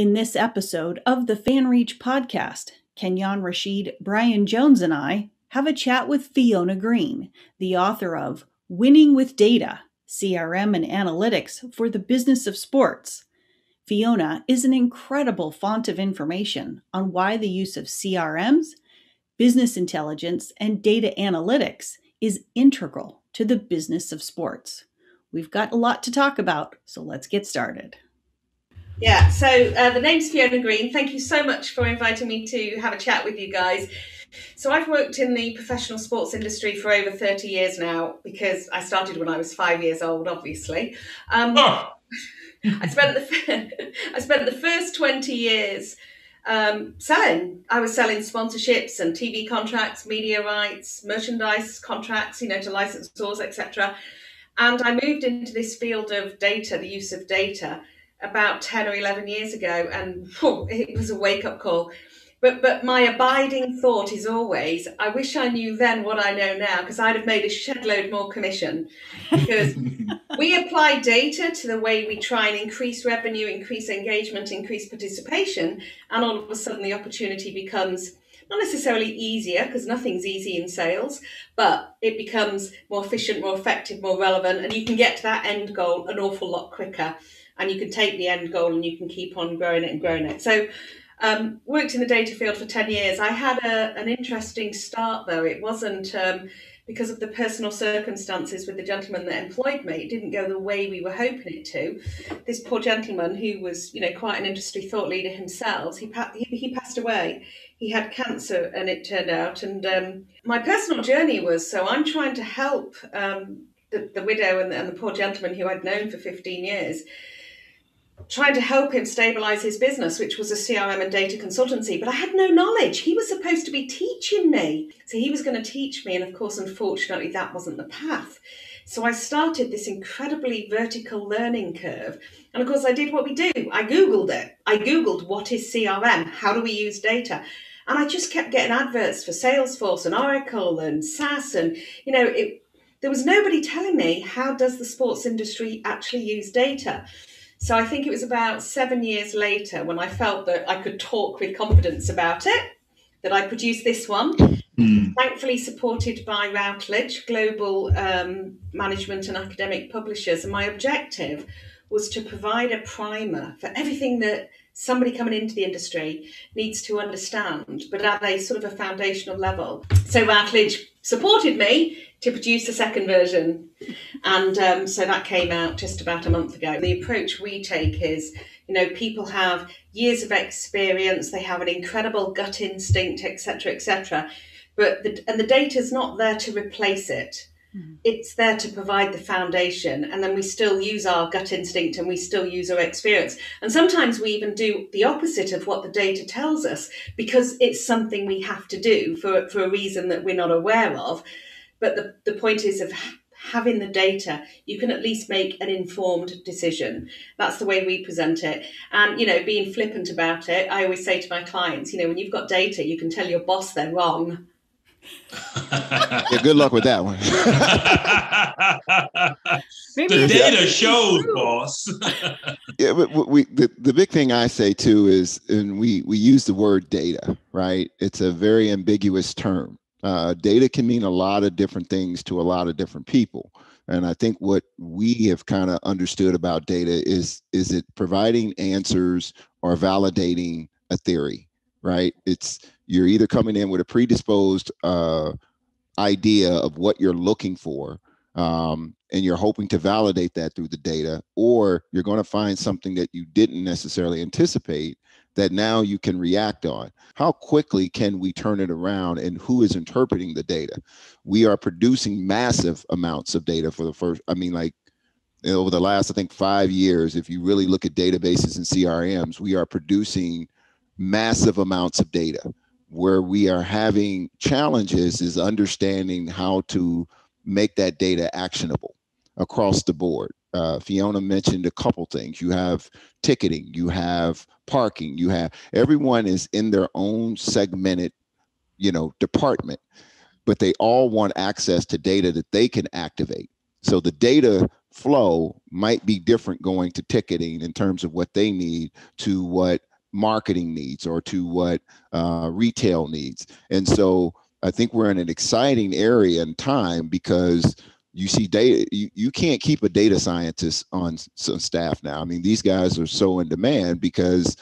In this episode of the FanReach podcast, Kenyon Rasheed, Brian Jones, and I have a chat with Fiona Green, the author of Winning with Data CRM and Analytics for the Business of Sports. Fiona is an incredible font of information on why the use of CRMs, business intelligence, and data analytics is integral to the business of sports. We've got a lot to talk about, so let's get started. Yeah, so uh, the name's Fiona Green. Thank you so much for inviting me to have a chat with you guys. So, I've worked in the professional sports industry for over 30 years now because I started when I was five years old, obviously. Um, oh. I spent the I spent the first 20 years um, selling. I was selling sponsorships and TV contracts, media rights, merchandise contracts, you know, to licensors, etc. And I moved into this field of data, the use of data, about 10 or 11 years ago and oh, it was a wake up call. But but my abiding thought is always i wish i knew then what i know now because i'd have made a shed load more commission. Because we apply data to the way we try and increase revenue increase engagement increase participation and all of a sudden the opportunity becomes not necessarily easier because nothing's easy in sales but it becomes more efficient more effective more relevant and you can get to that end goal an awful lot quicker and you can take the end goal and you can keep on growing it and growing it. So, um, worked in the data field for 10 years. I had a, an interesting start though. It wasn't um, because of the personal circumstances with the gentleman that employed me. It didn't go the way we were hoping it to. This poor gentleman, who was, you know, quite an industry thought leader himself, he, he, he passed away. He had cancer, and it turned out. And um, my personal journey was so I'm trying to help um, the, the widow and the, and the poor gentleman who I'd known for 15 years trying to help him stabilize his business, which was a CRM and data consultancy. But I had no knowledge. He was supposed to be teaching me. So he was going to teach me. And of course, unfortunately, that wasn't the path. So I started this incredibly vertical learning curve. And of course, I did what we do I Googled it. I Googled what is CRM? How do we use data? And I just kept getting adverts for Salesforce and Oracle and SaaS. And, you know, it, there was nobody telling me how does the sports industry actually use data. So I think it was about seven years later when I felt that I could talk with confidence about it that I produced this one. Mm. Thankfully, supported by Routledge, global um, management and academic publishers. And my objective was to provide a primer for everything that somebody coming into the industry needs to understand, but at a sort of a foundational level. So Routledge supported me to produce a second version. And um, so that came out just about a month ago. The approach we take is, you know, people have years of experience, they have an incredible gut instinct, etc., etc. But the, and the data is not there to replace it. Mm-hmm. It's there to provide the foundation, and then we still use our gut instinct and we still use our experience. And sometimes we even do the opposite of what the data tells us because it's something we have to do for, for a reason that we're not aware of. But the, the point is of having the data, you can at least make an informed decision. That's the way we present it. And, you know, being flippant about it, I always say to my clients, you know, when you've got data, you can tell your boss they're wrong. Yeah, good luck with that one. the data shows, boss. yeah, but we the, the big thing I say too is, and we we use the word data, right? It's a very ambiguous term. Uh, data can mean a lot of different things to a lot of different people. And I think what we have kind of understood about data is is it providing answers or validating a theory, right? It's you're either coming in with a predisposed uh, idea of what you're looking for, um, and you're hoping to validate that through the data, or you're going to find something that you didn't necessarily anticipate that now you can react on. How quickly can we turn it around and who is interpreting the data? We are producing massive amounts of data for the first, I mean, like over the last, I think, five years, if you really look at databases and CRMs, we are producing massive amounts of data. Where we are having challenges is understanding how to make that data actionable across the board. Uh, Fiona mentioned a couple things. You have ticketing, you have parking, you have everyone is in their own segmented, you know, department, but they all want access to data that they can activate. So the data flow might be different going to ticketing in terms of what they need to what marketing needs or to what uh, retail needs. And so I think we're in an exciting area and time because you see data you, you can't keep a data scientist on some staff now. I mean these guys are so in demand because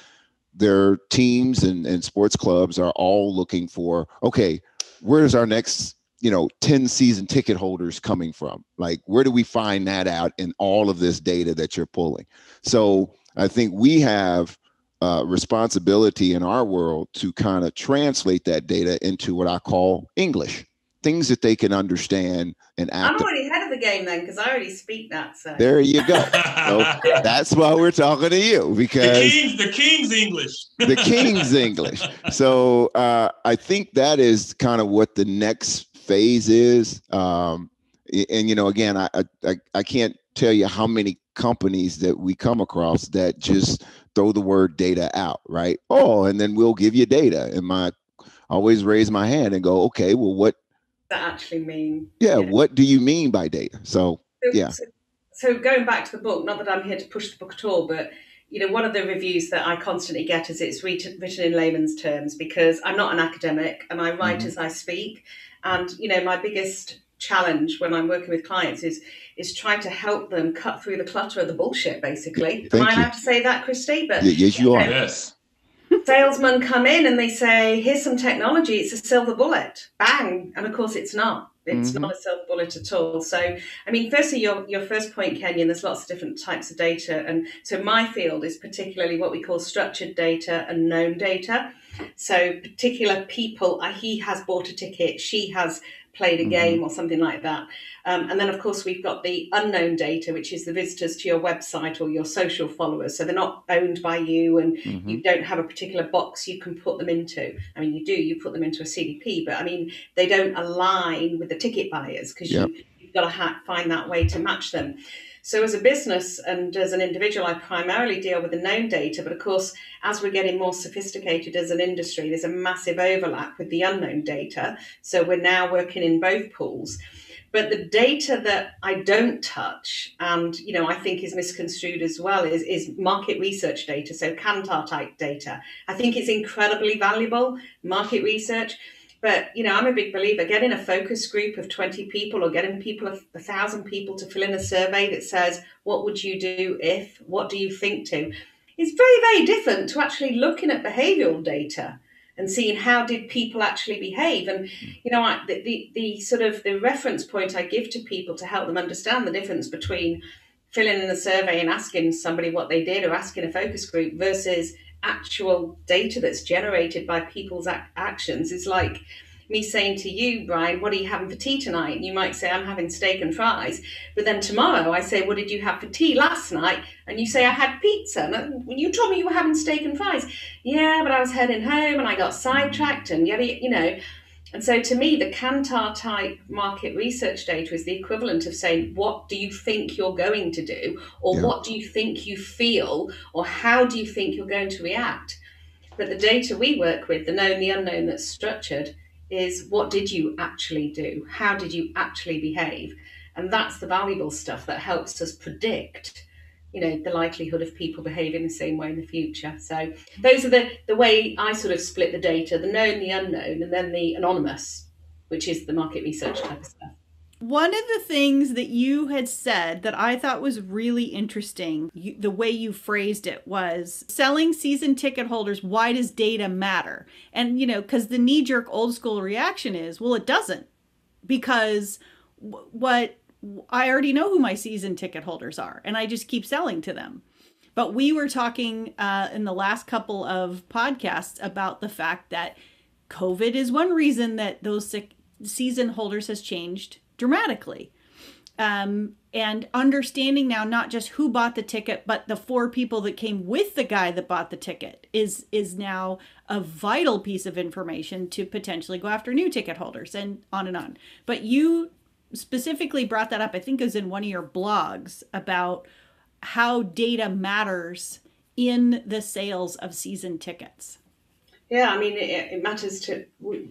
their teams and, and sports clubs are all looking for okay where's our next you know 10 season ticket holders coming from? Like where do we find that out in all of this data that you're pulling? So i think we have uh, responsibility in our world to kind of translate that data into what i call english things that they can understand and act. I'm already ahead of the game then because I already speak that. So there you go. so that's why we're talking to you because the king's, the king's English. the king's English. So uh, I think that is kind of what the next phase is. Um, and you know, again, I, I I can't tell you how many companies that we come across that just throw the word data out, right? Oh, and then we'll give you data. And my always raise my hand and go, okay, well, what that actually mean? Yeah, what do you mean by data? So, so yeah. So, so, going back to the book, not that I'm here to push the book at all, but you know, one of the reviews that I constantly get is it's written, written in layman's terms because I'm not an academic and I write mm-hmm. as I speak. And you know, my biggest challenge when I'm working with clients is is trying to help them cut through the clutter of the bullshit. Basically, Thank am I allowed to say that, Christy? But yes, you are. Yes salesmen come in and they say, "Here's some technology. It's a silver bullet." Bang, and of course, it's not. It's mm-hmm. not a silver bullet at all. So, I mean, firstly, your your first point, Kenyon. There's lots of different types of data, and so my field is particularly what we call structured data and known data. So, particular people, uh, he has bought a ticket, she has played a mm-hmm. game or something like that. Um, and then, of course, we've got the unknown data, which is the visitors to your website or your social followers. So they're not owned by you and mm-hmm. you don't have a particular box you can put them into. I mean, you do, you put them into a CDP, but I mean, they don't align with the ticket buyers because yep. you, you've got to ha- find that way to match them. So, as a business and as an individual, I primarily deal with the known data. But of course, as we're getting more sophisticated as an industry, there's a massive overlap with the unknown data. So, we're now working in both pools. But the data that I don't touch, and you know, I think is misconstrued as well, is, is market research data. So Kantar type data. I think it's incredibly valuable market research but you know, I'm a big believer. Getting a focus group of 20 people or getting people a, thousand people to fill in a survey that says, "What would you do if? What do you think to?" is very, very different to actually looking at behavioural data and seeing how did people actually behave. And you know, the, the the sort of the reference point I give to people to help them understand the difference between filling in a survey and asking somebody what they did or asking a focus group versus actual data that's generated by people's ac- actions is like me saying to you, Brian, what are you having for tea tonight? And you might say, I'm having steak and fries. But then tomorrow I say, what did you have for tea last night? And you say, I had pizza. And uh, when you told me you were having steak and fries, yeah, but I was heading home and I got sidetracked and yada, you know. And so to me, the Kantar type market research data is the equivalent of saying, what do you think you're going to do? Or yeah. what do you think you feel? Or how do you think you're going to react? But the data we work with, the known, the unknown that's structured, is what did you actually do? How did you actually behave? And that's the valuable stuff that helps us predict you know the likelihood of people behaving the same way in the future so those are the the way i sort of split the data the known the unknown and then the anonymous which is the market research type of stuff one of the things that you had said that I thought was really interesting, you, the way you phrased it was selling season ticket holders, why does data matter? And, you know, because the knee jerk old school reaction is, well, it doesn't. Because what I already know who my season ticket holders are, and I just keep selling to them. But we were talking uh, in the last couple of podcasts about the fact that COVID is one reason that those season holders has changed dramatically. Um, and understanding now not just who bought the ticket, but the four people that came with the guy that bought the ticket is is now a vital piece of information to potentially go after new ticket holders and on and on. But you specifically brought that up, I think, is in one of your blogs about how data matters in the sales of season tickets. Yeah, I mean, it, it, matters to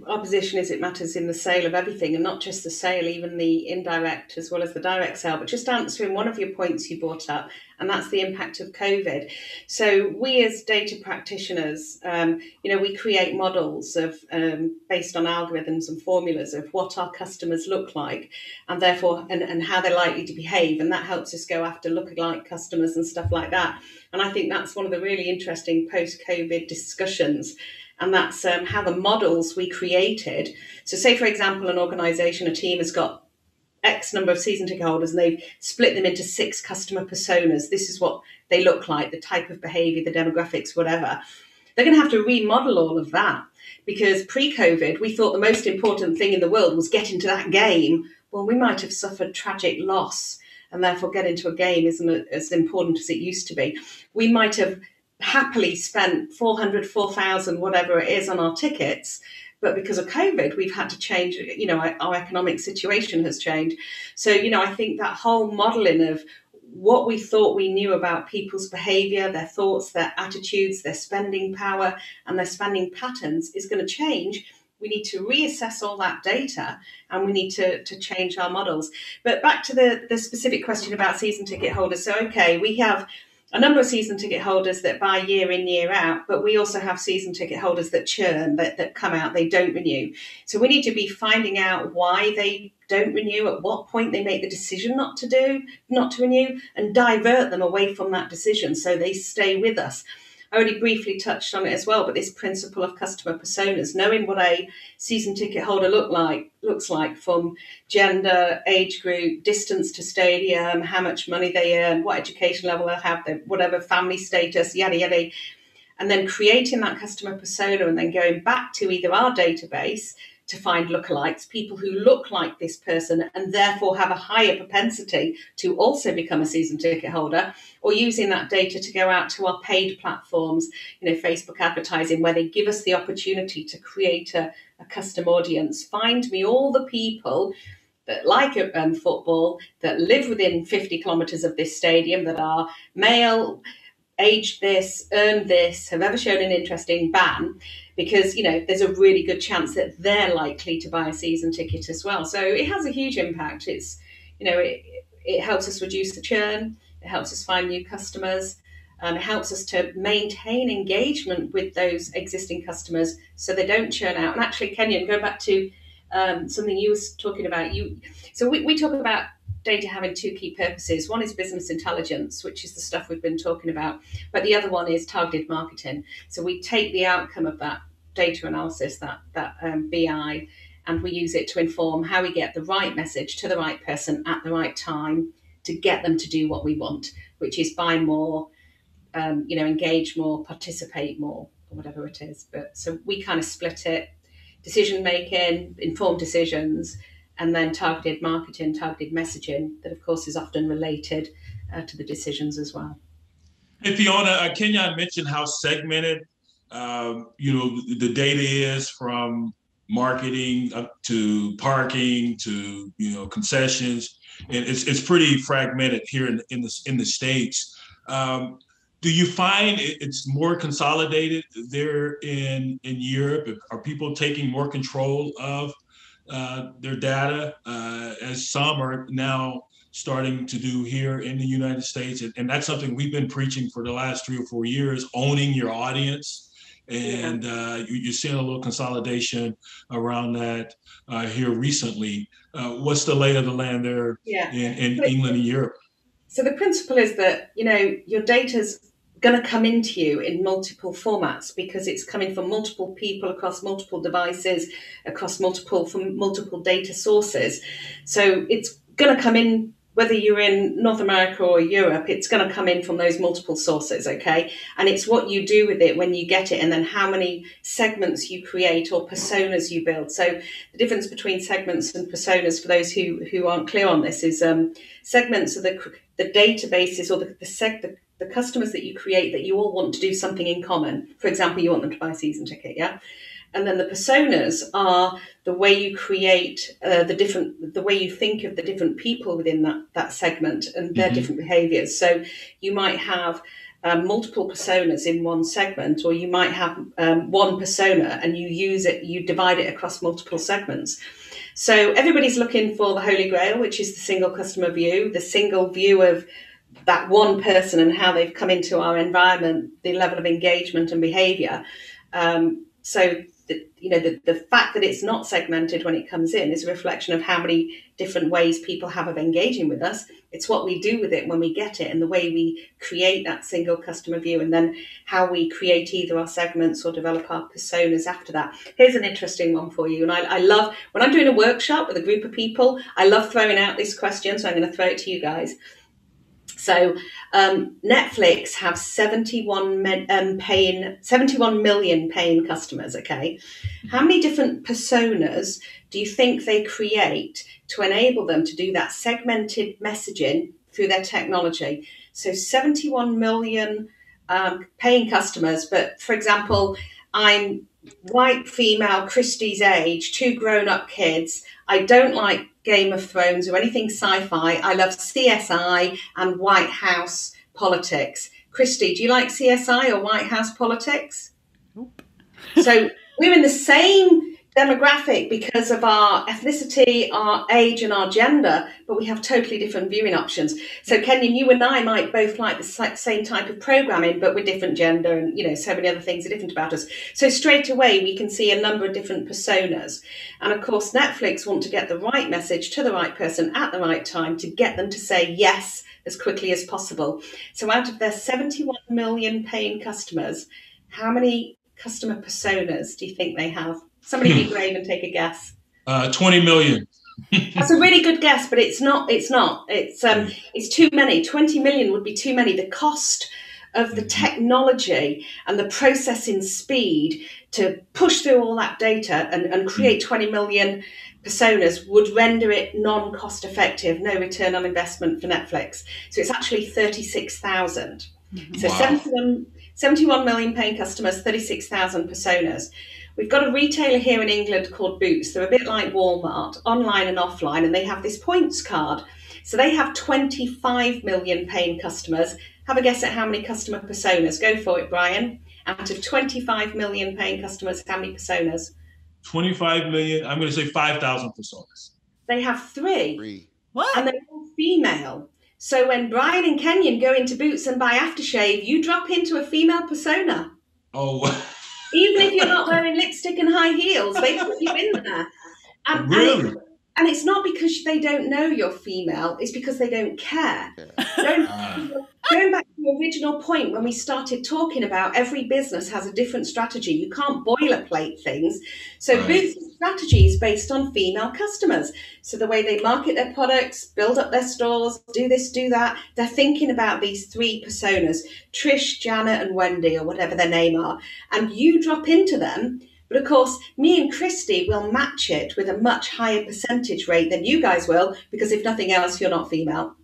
our position is it matters in the sale of everything and not just the sale, even the indirect as well as the direct sale. But just answering one of your points you brought up, and that's the impact of COVID. So we as data practitioners, um, you know, we create models of um, based on algorithms and formulas of what our customers look like, and therefore and, and how they're likely to behave, and that helps us go after lookalike customers and stuff like that. And I think that's one of the really interesting post-COVID discussions and that's um, how the models we created. So, say for example, an organisation, a team has got X number of season ticket holders and they've split them into six customer personas. This is what they look like, the type of behavior, the demographics, whatever. They're going to have to remodel all of that because pre COVID, we thought the most important thing in the world was get into that game. Well, we might have suffered tragic loss and therefore get into a game isn't as important as it used to be. We might have happily spent 400, 4,000, whatever it is on our tickets. But because of COVID, we've had to change, you know, our, economic situation has changed. So, you know, I think that whole modeling of what we thought we knew about people's behavior, their thoughts, their attitudes, their spending power, and their spending patterns is going to change. We need to reassess all that data and we need to, to change our models. But back to the, the specific question about season ticket holders. So, okay, we have a number of season ticket holders that buy year in year out but we also have season ticket holders that churn that, that come out they don't renew. So we need to be finding out why they don't renew at what point they make the decision not to do not to renew and divert them away from that decision so they stay with us I already briefly touched on it as well, but this principle of customer personas, knowing what a season ticket holder look like looks like from gender, age group, distance to stadium, how much money they earn, what education level they have, their whatever family status, yada yada. And then creating that customer persona and then going back to either our database to find lookalikes, people who look like this person and therefore have a higher propensity to also become a season ticket holder, or using that data to go out to our paid platforms, you know, Facebook advertising, where they give us the opportunity to create a, a custom audience. Find me all the people that like um, football, that live within 50 kilometres of this stadium, that are male, aged this, earned this, have ever shown an interest in ban, because you know there's a really good chance that they're likely to buy a season ticket as well. So it has a huge impact. It's you know it it helps us reduce the churn. It helps us find new customers. Um, it helps us to maintain engagement with those existing customers so they don't churn out. And actually, Kenyon, go back to um, something you were talking about. You so we, we talk about data having two key purposes. One is business intelligence, which is the stuff we've been talking about, but the other one is targeted marketing. So we take the outcome of that data analysis, that that um, BI, and we use it to inform how we get the right message to the right person at the right time to get them to do what we want, which is buy more, um, you know, engage more, participate more, or whatever it is. But so we kind of split it: decision making, informed decisions and then targeted marketing, targeted messaging that, of course, is often related uh, to the decisions as well. Hey, Fiona, uh, Kenyon mentioned how segmented, um, you know, the data is from marketing up to parking to, you know, concessions. And it's, it's pretty fragmented here in, in, the, in the States. Um, do you find it's more consolidated there in, in Europe? Are people taking more control of uh, their data, uh, as some are now starting to do here in the United States. And, and, that's something we've been preaching for the last three or four years, owning your audience. And uh, you, are seeing a little consolidation around that uh, here recently. Uh, what's the lay of the land there yeah. in, in England and Europe? So the principle is that, you know, your data's going to come into you in multiple formats because it's coming from multiple people across multiple devices, across multiple from multiple data sources. So it's going to come in whether you're in North America or Europe, it's going to come in from those multiple sources, okay? And it's what you do with it when you get it, and then how many segments you create or personas you build. So the difference between segments and personas, for those who who aren't clear on this, is um, segments are the the databases or the the, seg- the the customers that you create that you all want to do something in common. For example, you want them to buy a season ticket, yeah? And then the personas are the way you create uh, the different, the way you think of the different people within that, that segment and their mm-hmm. different behaviors. So you might have um, multiple personas in one segment, or you might have um, one persona and you use it, you divide it across multiple segments. So everybody's looking for the holy grail, which is the single customer view, the single view of that one person and how they've come into our environment, the level of engagement and behaviour. Um, so the, you know the, the fact that it's not segmented when it comes in is a reflection of how many different ways people have of engaging with us. It's what we do with it when we get it and the way we create that single customer view and then how we create either our segments or develop our personas after that. Here's an interesting one for you and I, I love when i'm doing a workshop with a group of people i love throwing out this question so i'm going to throw it to you guys so um, Netflix have 71 um, paying 71 million paying customers. Okay, how many different personas do you think they create to enable them to do that segmented messaging through their technology? So 71 million um, paying customers, but for example, I'm white female, Christy's age, two grown up kids. I don't like Game of Thrones or anything sci fi. I love CSI and White House politics. Christy, do you like CSI or White House politics? Nope. so we're in the same demographic because of our ethnicity, our age, and our gender, but we have totally different viewing options. So, Kenyon, you and I might both like the same type of programming, but with different gender, and you know, so many other things are different about us. So, straight away, we can see a number of different personas. And of course, Netflix want to get the right message to the right person at the right time to get them to say yes as quickly as possible. So, out of their 71 million paying customers, how many customer personas do you think they have? Somebody be brave and take a guess. Uh, 20 million. That's a really good guess, but it's not. It's not. It's um, it's too many. 20 million would be too many. The cost of the mm-hmm. technology and the processing speed to push through all that data and, and create mm. 20 million personas would render it non cost effective, no return on investment for Netflix. So it's actually 36,000. Mm-hmm. So wow. 71, 71 million paying customers, 36,000 personas. We've got a retailer here in England called Boots. They're a bit like Walmart, online and offline, and they have this points card. So they have 25 million paying customers. Have a guess at how many customer personas. Go for it, Brian. Out of 25 million paying customers, how many personas? 25 million. I'm going to say 5,000 personas. They have three. Three. What? And they're all female. So when Brian and Kenyon go into Boots and buy aftershave, you drop into a female persona. Oh. Even if you're not wearing lipstick and high heels, they put you in there. And, really? And, and it's not because they don't know you're female, it's because they don't care. Yeah. Ah. Going back to the original point when we started talking about every business has a different strategy. You can't boilerplate things. So right. Boots' strategy is based on female customers. So the way they market their products, build up their stores, do this, do that, they're thinking about these three personas, Trish, Janet, and Wendy, or whatever their name are. And you drop into them but of course, me and Christy will match it with a much higher percentage rate than you guys will, because if nothing else, you're not female.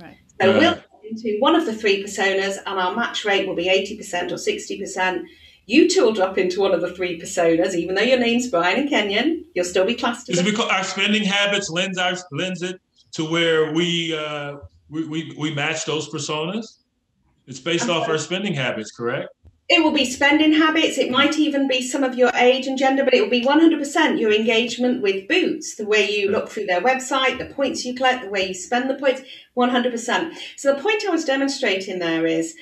Right. So right. we'll into one of the three personas, and our match rate will be 80% or 60%. You two will drop into one of the three personas, even though your name's Brian and Kenyon, you'll still be classed as. Is because our spending habits lends our lends it to where we uh, we, we we match those personas. It's based okay. off our spending habits, correct? It will be spending habits. It might even be some of your age and gender, but it will be 100% your engagement with Boots, the way you look through their website, the points you collect, the way you spend the points, 100%. So the point I was demonstrating there is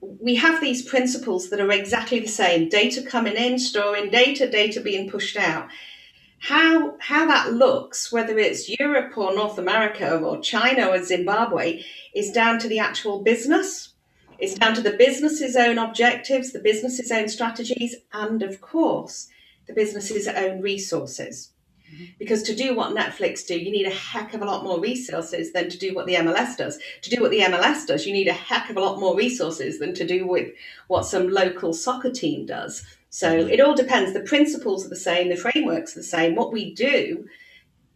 we have these principles that are exactly the same data coming in, storing data, data being pushed out. How, how that looks, whether it's Europe or North America or China or Zimbabwe, is down to the actual business it's down to the business's own objectives, the business's own strategies, and of course, the business's own resources. Mm-hmm. Because to do what Netflix do, you need a heck of a lot more resources than to do what the MLS does. To do what the MLS does, you need a heck of a lot more resources than to do with what some local soccer team does. So mm-hmm. it all depends. The principles are the same, the frameworks are the same. What we do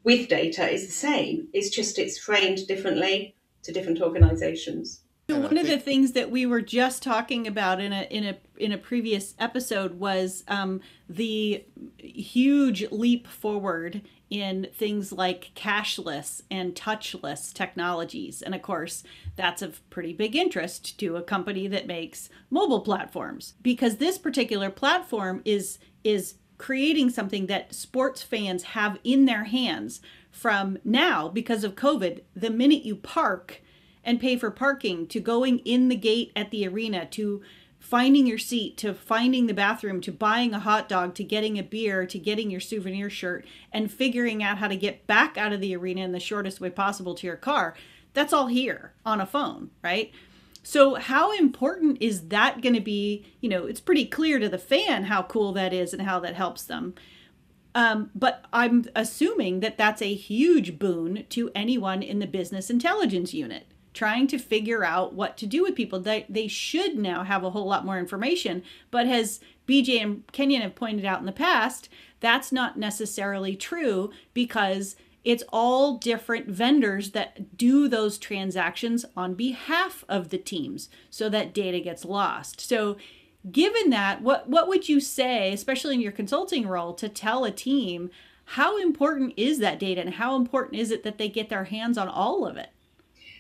with data is the same. It's just it's framed differently to different organizations. So one of the things that we were just talking about in a in a in a previous episode was um, the huge leap forward in things like cashless and touchless technologies, and of course that's of pretty big interest to a company that makes mobile platforms because this particular platform is is creating something that sports fans have in their hands from now because of COVID. The minute you park and pay for parking to going in the gate at the arena to finding your seat to finding the bathroom to buying a hot dog to getting a beer to getting your souvenir shirt and figuring out how to get back out of the arena in the shortest way possible to your car. That's all here on a phone right? So how important is that going to be? You know it's pretty clear to the fan how cool that is and how that helps them. Um, but i'm assuming that that's a huge boon to anyone in the business intelligence unit trying to figure out what to do with people. They, they should now have a whole lot more information. But as BJ and Kenyon have pointed out in the past, that's not necessarily true because it's all different vendors that do those transactions on behalf of the teams so that data gets lost. So given that, what, what would you say, especially in your consulting role, to tell a team how important is that data and how important is it that they get their hands on all of it?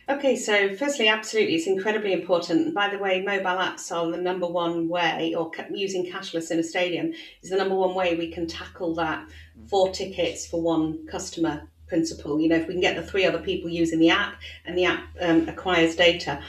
Okay, so firstly, absolutely, it's incredibly important. By the way, mobile apps are the number one way, or using cashless in a stadium is the number one way we can tackle that four tickets for one customer principle. You know, if we can get the three other people using the app and the app um, acquires data.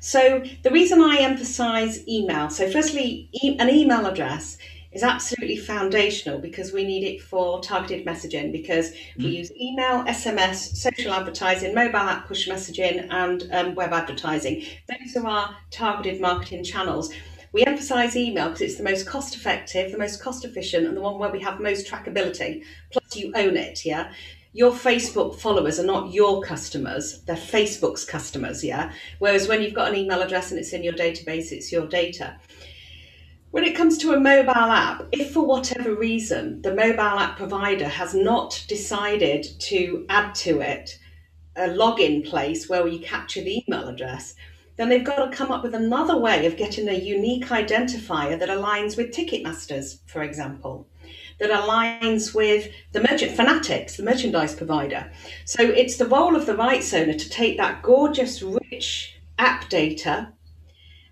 So the reason I emphasize email, so firstly, e- an email address is absolutely foundational because we need it for targeted messaging because mm. we use email, SMS, social advertising, mobile app push messaging, and um, web advertising. Those are our targeted marketing channels. We emphasize email because it's the most cost effective, the most cost efficient, and the one where we have most trackability. Plus, you own it, yeah? Your Facebook followers are not your customers, they're Facebook's customers, yeah? Whereas when you've got an email address and it's in your database, it's your data. When it comes to a mobile app, if for whatever reason the mobile app provider has not decided to add to it a login place where we capture the email address, then they've got to come up with another way of getting a unique identifier that aligns with Ticketmasters, for example, that aligns with the merchant Fanatics, the merchandise provider. So it's the role of the rights owner to take that gorgeous, rich app data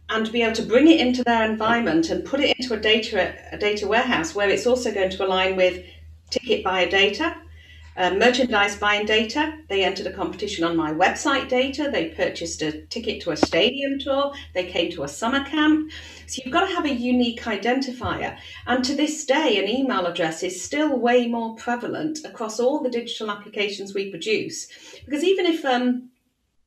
and to be able to bring it into their environment and put it into a data a data warehouse where it's also going to align with ticket buyer data, uh, merchandise buying data. They entered a competition on my website data. They purchased a ticket to a stadium tour. They came to a summer camp. So you've got to have a unique identifier. And to this day, an email address is still way more prevalent across all the digital applications we produce. Because even if um,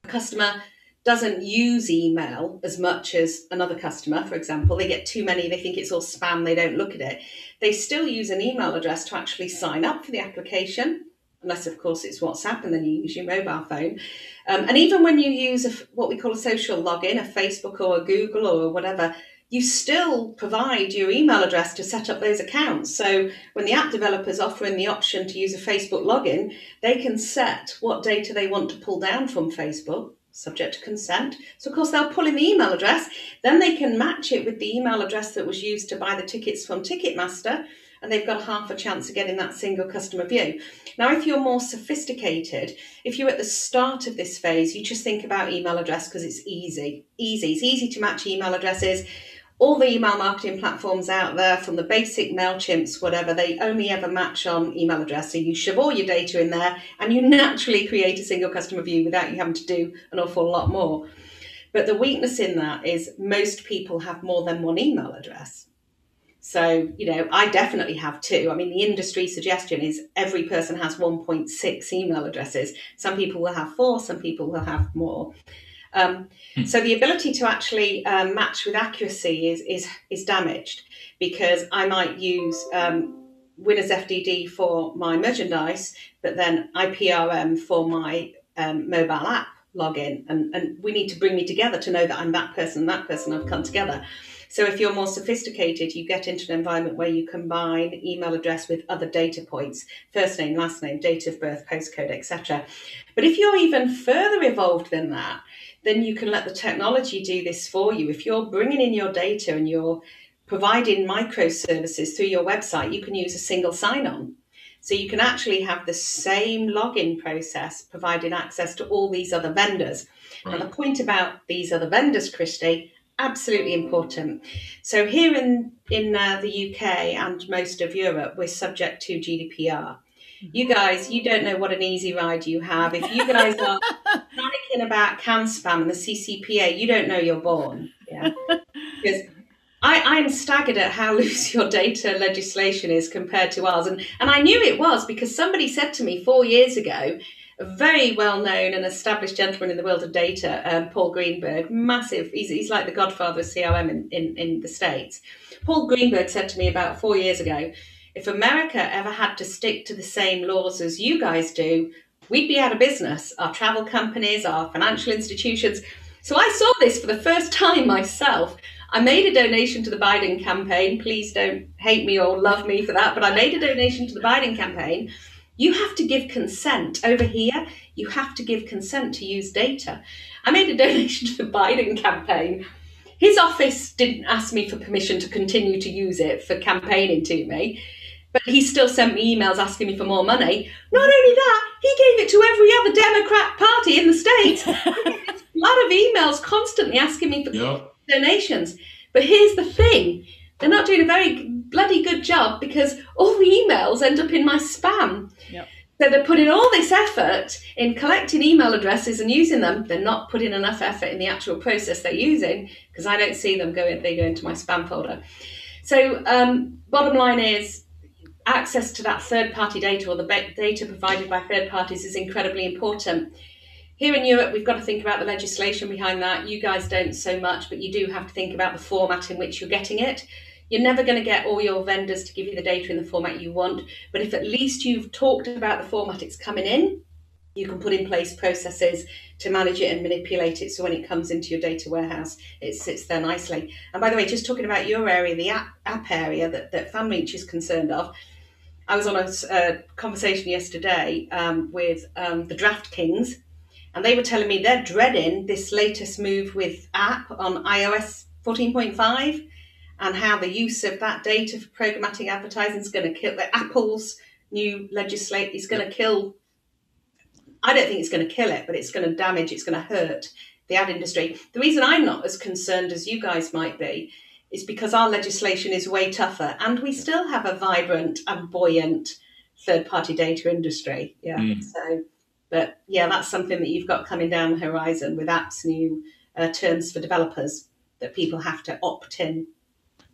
a customer doesn't use email as much as another customer, for example, they get too many, they think it's all spam, they don't look at it. They still use an email address to actually sign up for the application, unless, of course, it's WhatsApp and then you use your mobile phone. Um, and even when you use a, what we call a social login, a Facebook or a Google or whatever, you still provide your email address to set up those accounts. So when the app developers offering the option to use a Facebook login, they can set what data they want to pull down from Facebook subject to consent. So, of course, they'll pull in the email address. Then they can match it with the email address that was used to buy the tickets from Ticketmaster, and they've got half a chance of getting that single customer view. Now, if you're more sophisticated, if you're at the start of this phase, you just think about email address because it's easy. Easy. It's easy to match email addresses all the email marketing platforms out there, from the basic MailChimps, whatever, they only ever match on email address. So you shove all your data in there and you naturally create a single customer view without you having to do an awful lot more. But the weakness in that is most people have more than one email address. So, you know, I definitely have two. I mean, the industry suggestion is every person has 1.6 email addresses. Some people will have four, some people will have more. Um, hmm. So the ability to actually um, match with accuracy is, is, is damaged because I might use um, Winners FDD for my merchandise, but then IPRM for my um, mobile app login. And, and we need to bring me together to know that I'm that person, that person I've come together. So if you're more sophisticated, you get into an environment where you combine email address with other data points, first name, last name, date of birth, postcode, etc. But if you're even further evolved than that, then you can let the technology do this for you. If you're bringing in your data and you're providing microservices through your website, you can use a single sign on. So you can actually have the same login process providing access to all these other vendors. Right. And the point about these other vendors, Christy, absolutely important. So here in in uh, the UK and most of Europe, we're subject to GDPR. You guys, you don't know what an easy ride you have. If you guys are panicking about CAN spam and the CCPA, you don't know you're born. Yeah. Because I, I'm staggered at how loose your data legislation is compared to ours. And, and I knew it was because somebody said to me four years ago, a very well known and established gentleman in the world of data, um, Paul Greenberg, massive, he's, he's like the godfather of CRM in, in, in the States. Paul Greenberg said to me about four years ago, if America ever had to stick to the same laws as you guys do, we'd be out of business. Our travel companies, our financial institutions. So I saw this for the first time myself. I made a donation to the Biden campaign. Please don't hate me or love me for that, but I made a donation to the Biden campaign. You have to give consent over here. You have to give consent to use data. I made a donation to the Biden campaign. His office didn't ask me for permission to continue to use it for campaigning to me, but he still sent me emails asking me for more money. Not only that, he gave it to every other Democrat party in the states. a lot of emails constantly asking me for yep donations. But here's the thing they're not doing a very bloody good job because all the emails end up in my spam. Yep. So they're putting all this effort in collecting email addresses and using them. They're not putting enough effort in the actual process they're using because I don't see them going. They go into my spam folder. So um, bottom line is access to that third party data or the data provided by third parties is incredibly important. Here in Europe, we've got to think about the legislation behind that. You guys don't so much, but you do have to think about the format in which you're getting it. You're never going to get all your vendors to give you the data in the format you want, but if at least you've talked about the format it's coming in, you can put in place processes to manage it and manipulate it so when it comes into your data warehouse, it sits there nicely. And by the way, just talking about your area, the app, app area that, that FanReach is concerned of, I was on a, a conversation yesterday um, with um, the DraftKings and they were telling me they're dreading this latest move with app on iOS 14.5 and how the use of that data for programmatic advertising is going to kill the Apple's new legislate is going to kill. I don't think it's going to kill it, but it's going to damage, it's going to hurt the ad industry. The reason I'm not as concerned as you guys might be is because our legislation is way tougher and we still have a vibrant and buoyant third party data industry. Yeah. Mm. So but yeah, that's something that you've got coming down the horizon with apps new uh, terms for developers that people have to opt in.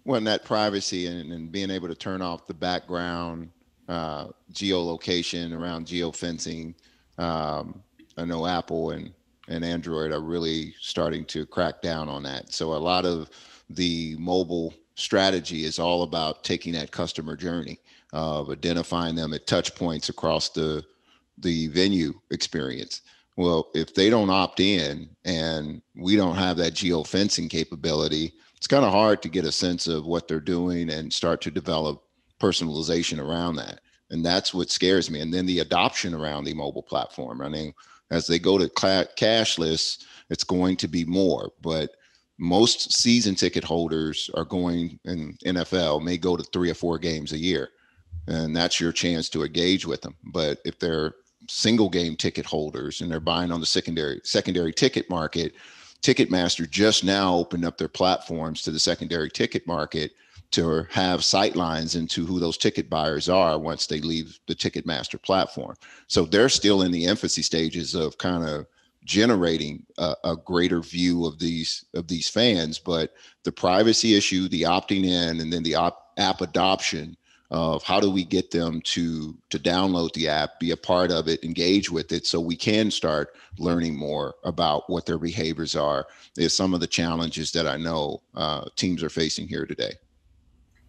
Well, and that privacy and, and being able to turn off the background uh, geolocation around geofencing. Um, I know Apple and, and Android are really starting to crack down on that. So a lot of the mobile strategy is all about taking that customer journey of identifying them at touch points across the the venue experience. Well, if they don't opt in and we don't have that geo fencing capability, it's kind of hard to get a sense of what they're doing and start to develop personalization around that. And that's what scares me. And then the adoption around the mobile platform. I mean, as they go to cashless, it's going to be more, but most season ticket holders are going in NFL may go to three or four games a year and that's your chance to engage with them. But if they're single game ticket holders and they're buying on the secondary secondary ticket market ticketmaster just now opened up their platforms to the secondary ticket market to have sight lines into who those ticket buyers are once they leave the ticketmaster platform. So they're still in the infancy stages of kind of generating a, a, greater view of these of these fans but the privacy issue the opting in and then the op, app adoption of how do we get them to to download the app be a part of it engage with it so we can start learning more about what their behaviors are is some of the challenges that i know uh, teams are facing here today.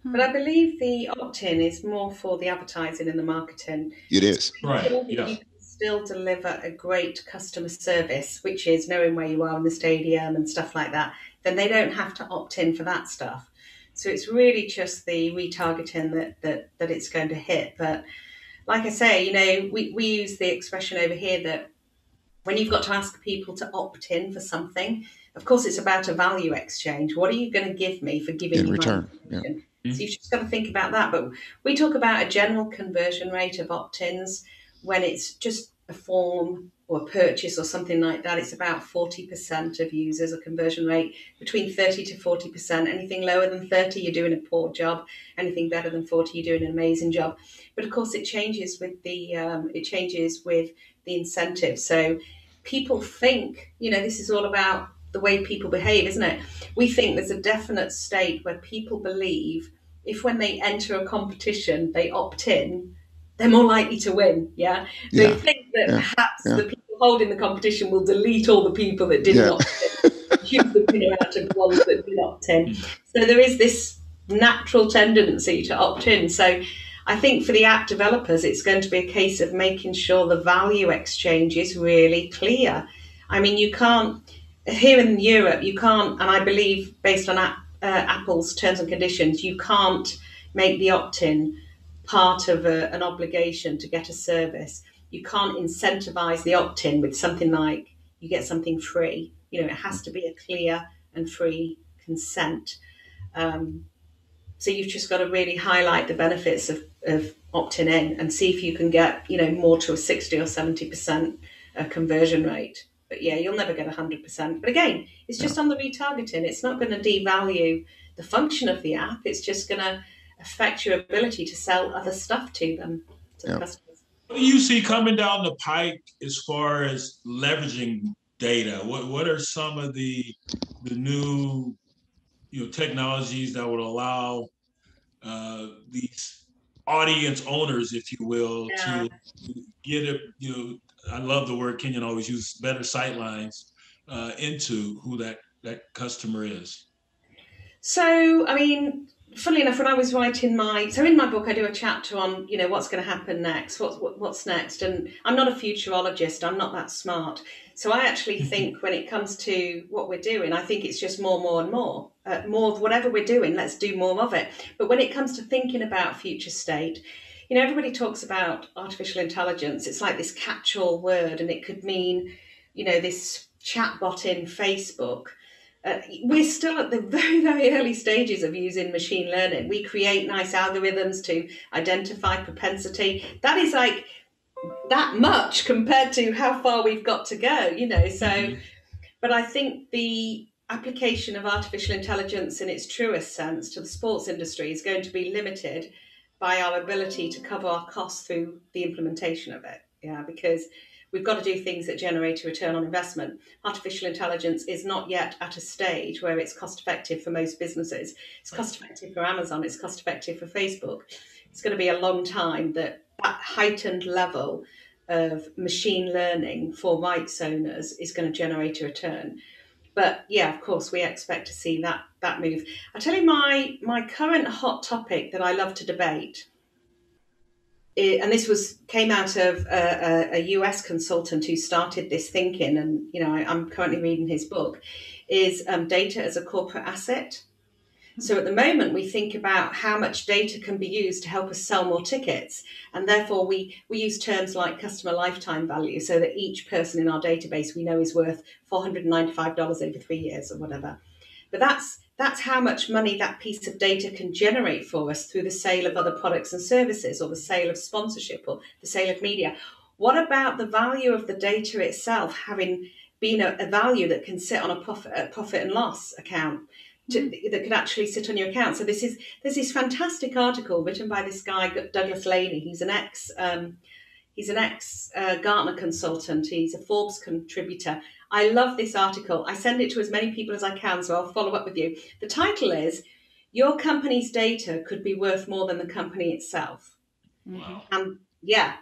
But i believe the opt-in is more for the advertising and the marketing. It is. Right. Yeah still deliver a great customer service which is knowing where you are in the stadium and stuff like that then they don't have to opt in for that stuff so it's really just the retargeting that, that, that it's going to hit. But like I say, you know, we, we use the expression over here that when you've got to ask people to opt in for something, of course, it's about a value exchange. What are you going to give me for giving in you return? Yeah. So mm-hmm. you've just got to think about that. But we talk about a general conversion rate of opt ins when it's just a form or a purchase or something like that, it's about 40% of users, a conversion rate between 30 to 40%. Anything lower than 30, you're doing a poor job. Anything better than 40, you're doing an amazing job. But of course, it changes with the um, it changes with the incentive. So people think, you know, this is all about the way people behave, isn't it? We think there's a definite state where people believe if when they enter a competition they opt in, they're more likely to win. Yeah. They yeah. think that yeah. perhaps yeah. the people holding the competition will delete all the people that did not choose the winner out of the ones that did opt in. So there is this natural tendency to opt in. So I think for the app developers, it's going to be a case of making sure the value exchange is really clear. I mean, you can't, here in Europe, you can't, and I believe based on app, uh, Apple's terms and conditions, you can't make the opt in part of a, an obligation to get a service. You can't incentivize the opt in with something like you get something free. You know, it has to be a clear and free consent. Um, so you've just got to really highlight the benefits of, of opting in and see if you can get, you know, more to a 60 or 70% uh, conversion rate. But yeah, you'll never get 100%. But again, it's just on the retargeting. It's not going to devalue the function of the app. It's just going to affect your ability to sell other stuff to them, to the customers. What do you see coming down the pike as far as leveraging data? What what are some of the the new you know technologies that would allow uh, these audience owners, if you will, yeah. to get it, you know, I love the word Kenyon always use better sightlines uh, into who that that customer is. So, I mean, funnily enough, when I was writing my so in my book, I do a chapter on you know what's going to happen next, what's what, what's next, and I'm not a futurologist. I'm not that smart, so I actually mm-hmm. think when it comes to what we're doing, I think it's just more, more, and more, uh, more of whatever we're doing. Let's do more of it. But when it comes to thinking about future state, you know, everybody talks about artificial intelligence. It's like this catch-all word, and it could mean, you know, this chatbot in Facebook uh, we're still at the very, very early stages of using machine learning. We create nice algorithms to identify propensity. That is like that much compared to how far we've got to go, you know. So, mm-hmm. but I think the application of artificial intelligence in its truest sense to the sports industry is going to be limited by our ability to cover our costs through the implementation of it. Yeah, because we've got to do things that generate a return on investment. Artificial intelligence is not yet at a stage where it's cost effective for most businesses. It's cost effective for Amazon, it's cost effective for Facebook. It's going to be a long time that that heightened level of machine learning for rights owners is going to generate a return. But yeah, of course, we expect to see that that move. I tell you, my my current hot topic that I love to debate it, and this was came out of a, a, US consultant who started this thinking, and you know I, am currently reading his book, is um, data as a corporate asset. So at the moment, we think about how much data can be used to help us sell more tickets, and therefore we we use terms like customer lifetime value, so that each person in our database we know is worth four hundred ninety five dollars over three years or whatever. But that's that's how much money that piece of data can generate for us through the sale of other products and services or the sale of sponsorship or the sale of media. What about the value of the data itself having been a, a value that can sit on a profit, a profit and loss account? To, mm. that could actually sit on your account. So this is there's this fantastic article written by this guy Douglas Laney. He's an ex um, he's an ex uh, Gartner consultant. He's a Forbes contributor, I love this article. I send it to as many people as I can, so I'll follow up with you. The title is Your Company's Data Could Be Worth More Than the Company Itself. Wow. And yeah,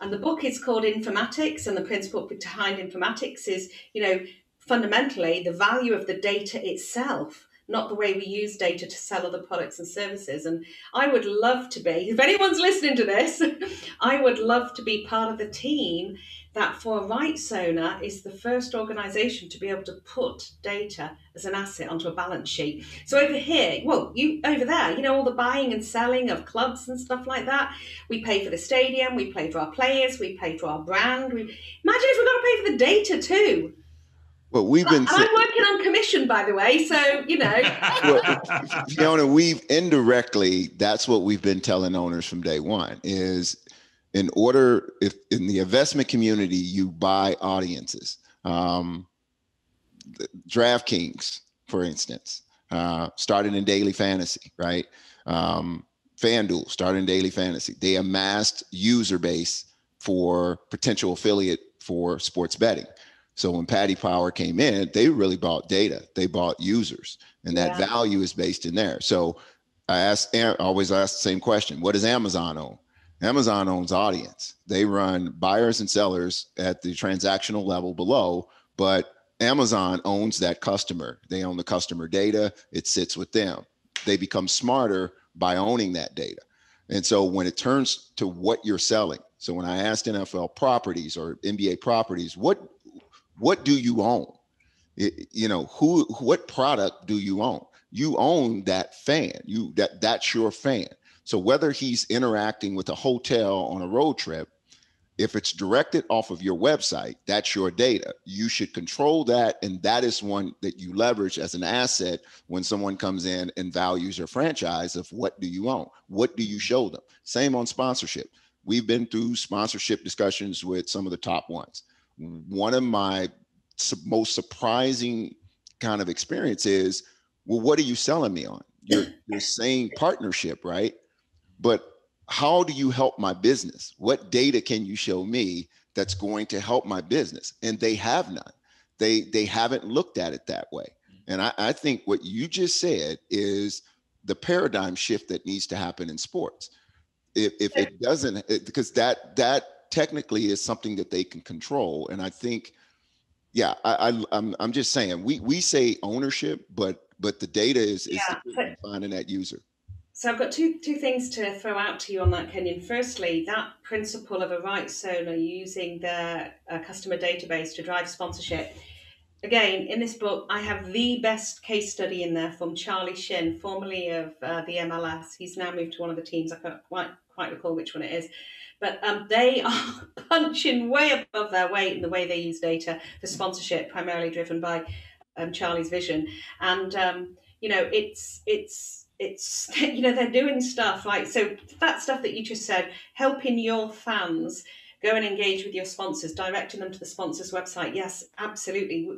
and the book is called Infonomics, and the principle behind infonomics is, you know, fundamentally the value of the data itself not the way we use data to sell other products and services. And I would love to be, if anyone's listening to this, I would love to be part of the team that for a rights owner is the first organization to be able to put data as an asset onto a balance sheet. So over here, well, you over there, you know, all the buying and selling of clubs and stuff like that. We pay for the stadium, we pay for our players, we pay for our brand. We imagine if we've got to pay for the data too. Well, we've been. I'm working on commission, by the way, so you know. well, Fiona, we've indirectly. That's what we've been telling owners from day one. Is in order if in the investment community you buy audiences um, draftkings for instance uh, started in daily fantasy right um, fanduel started in daily fantasy they amassed user base for potential affiliate for sports betting so when Paddy Power came in, they really bought data. They bought users, and that yeah. value is based in there. So I ask, I always ask the same question: What does Amazon own? Amazon owns audience. They run buyers and sellers at the transactional level below, but Amazon owns that customer. They own the customer data. It sits with them. They become smarter by owning that data. And so when it turns to what you're selling, so when I asked NFL properties or NBA properties, what what do you own? It, you know, who what product do you own? You own that fan. You that that's your fan. So whether he's interacting with a hotel on a road trip, if it's directed off of your website, that's your data. You should control that. And that is one that you leverage as an asset when someone comes in and values your franchise of what do you own? What do you show them? Same on sponsorship. We've been through sponsorship discussions with some of the top ones one of my most surprising kind of experience is well what are you selling me on? You're you're saying partnership right? But how do you help my business? What data can you show me that's going to help my business? And they have none. They they haven't looked at it that way. And i, I think what you just said is the paradigm shift that needs to happen in sports. If, if it doesn't because that that technically is something that they can control. And I think, yeah, I, I I'm I'm just saying we we say ownership, but but the data is is yeah, finding that user. So I've got two two things to throw out to you on that, Kenyon. Firstly, that principle of a rights owner using their uh, customer database to drive sponsorship. Again, in this book, I have the best case study in there from Charlie Shin, formerly of uh, the MLS. He's now moved to one of the teams. I can't quite quite recall which one it is but um, they are punching way above their weight in the way they use data for sponsorship, primarily driven by um, Charlie's vision. And um, you know, it's it's it's you know they're doing stuff like so that stuff that you just said, helping your fans go and engage with your sponsors, directing them to the sponsors' website. Yes, absolutely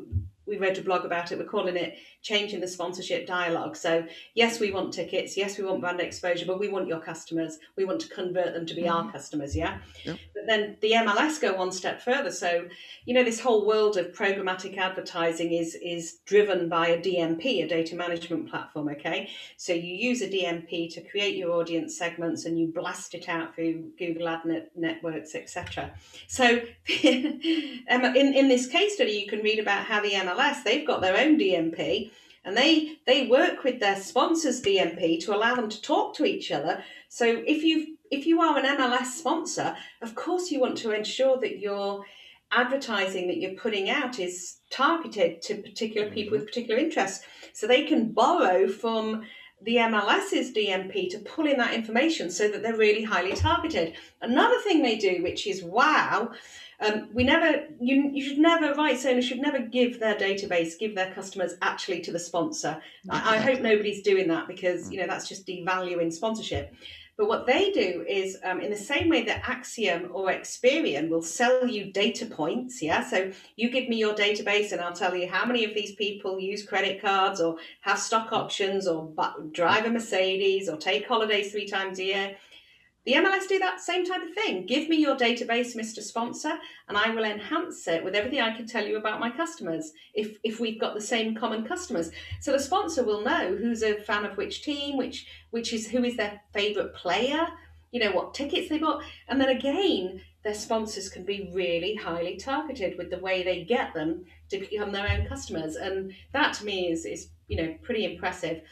we read a blog about it. We're calling it changing the sponsorship dialogue. So yes, we want tickets. Yes, we want brand exposure, but we want your customers. We want to convert them to be mm-hmm. our customers. Yeah. Yep. But then the MLS go one step further. So you know this whole world of programmatic advertising is is driven by a DMP, a data management platform. Okay. So you use a DMP to create your audience segments and you blast it out through Google Ad net, networks, etc. So in in this case study, you can read about how the MLS MLS, they've got their own DMP and they they work with their sponsors DMP to allow them to talk to each other. So if you if you are an MLS sponsor, of course you want to ensure that your advertising that you're putting out is targeted to particular people with mm-hmm. particular interests. So they can borrow from the MLS's DMP to pull in that information so that they're really highly targeted. Another thing they do, which is wow, um, we never, you, you should never, rights owners should never give their database, give their customers actually to the sponsor. I, I hope nobody's doing that because, you know, that's just devaluing sponsorship. But what they do is, um, in the same way that Acxiom or Experian will sell you data points, yeah. So you give me your database, and I'll tell you how many of these people use credit cards, or have stock options, or drive a Mercedes, or take holidays three times a year. The MLS do that same type of thing. Give me your database, Mr. Sponsor, and I will enhance it with everything I can tell you about my customers if, if we've got the same common customers. So the sponsor will know who's a fan of which team, which which is who is their favorite player, you know, what tickets they bought. And then again, their sponsors can be really highly targeted with the way they get them to become their own customers. And that to me is is, you know, pretty impressive.